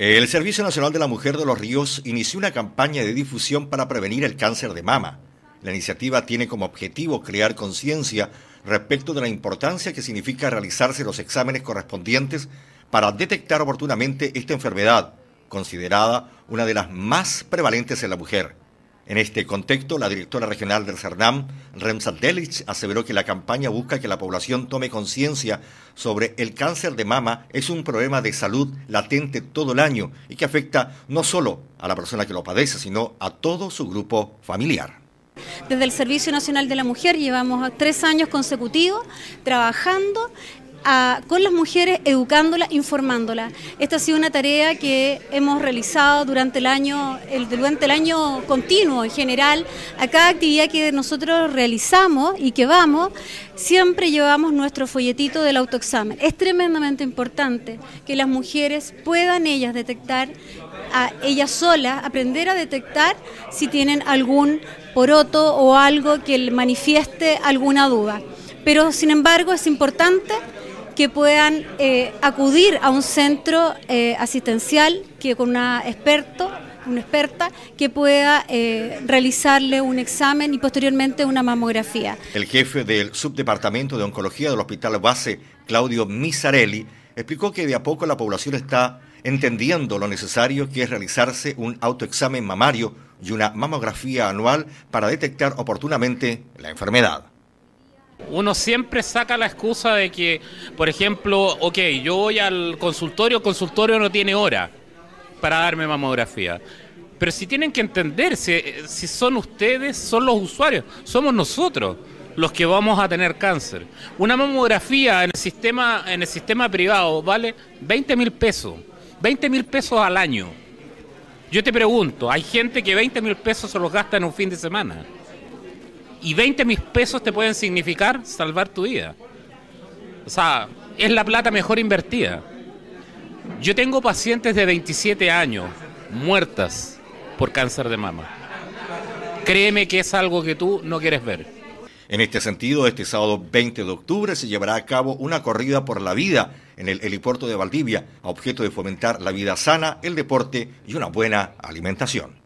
El Servicio Nacional de la Mujer de los Ríos inició una campaña de difusión para prevenir el cáncer de mama. La iniciativa tiene como objetivo crear conciencia respecto de la importancia que significa realizarse los exámenes correspondientes para detectar oportunamente esta enfermedad, considerada una de las más prevalentes en la mujer. En este contexto, la directora regional del CERNAM, Remsa Delich, aseveró que la campaña busca que la población tome conciencia sobre el cáncer de mama es un problema de salud latente todo el año y que afecta no solo a la persona que lo padece, sino a todo su grupo familiar. Desde el Servicio Nacional de la Mujer llevamos tres años consecutivos trabajando con las mujeres, educándolas, informándolas. Esta ha sido una tarea que hemos realizado durante el año, el, durante el año continuo en general. A cada actividad que nosotros realizamos y que vamos, siempre llevamos nuestro folletito del autoexamen. Es tremendamente importante que las mujeres puedan ellas detectar a ellas solas, aprender a detectar si tienen algún poroto o algo que manifieste alguna duda. Pero sin embargo es importante que puedan eh, acudir a un centro eh, asistencial que con una experto una experta que pueda eh, realizarle un examen y posteriormente una mamografía. El jefe del subdepartamento de oncología del Hospital Base, Claudio Misarelli, explicó que de a poco la población está entendiendo lo necesario que es realizarse un autoexamen mamario y una mamografía anual para detectar oportunamente la enfermedad. Uno siempre saca la excusa de que, por ejemplo, ok, yo voy al consultorio, el consultorio no tiene hora para darme mamografía. Pero si tienen que entender, si, son ustedes, son los usuarios, somos nosotros los que vamos a tener cáncer. Una mamografía en el sistema, en el sistema privado vale 20 mil pesos, 20 mil pesos al año. Yo te pregunto, hay gente que 20 mil pesos se los gasta en un fin de semana y 20 mil pesos te pueden significar salvar tu vida. O sea, es la plata mejor invertida. Yo tengo pacientes de 27 años muertas por cáncer de mama. Créeme que es algo que tú no quieres ver. En este sentido, este sábado 20 de octubre se llevará a cabo una corrida por la vida en el helipuerto de Valdivia, a objeto de fomentar la vida sana, el deporte y una buena alimentación.